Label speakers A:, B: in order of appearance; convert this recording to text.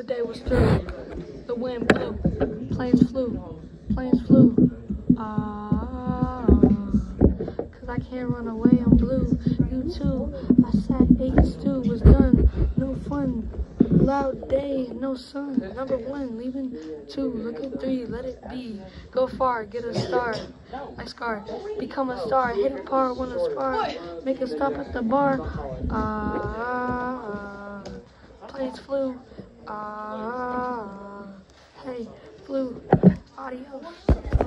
A: The day was through. The wind blew. Planes flew. Planes flew. Ah, cause I can't run away. I'm blue. You too. I sat ate stew. Was done. No fun. Loud day, no sun. Number one, leaving two. Look at three, let it be. Go far, get a star. Like scar. Become a star. Hit a par, win a spar. Make a stop at the bar. Ah, planes flew. Ah, hey, Blue, Adios.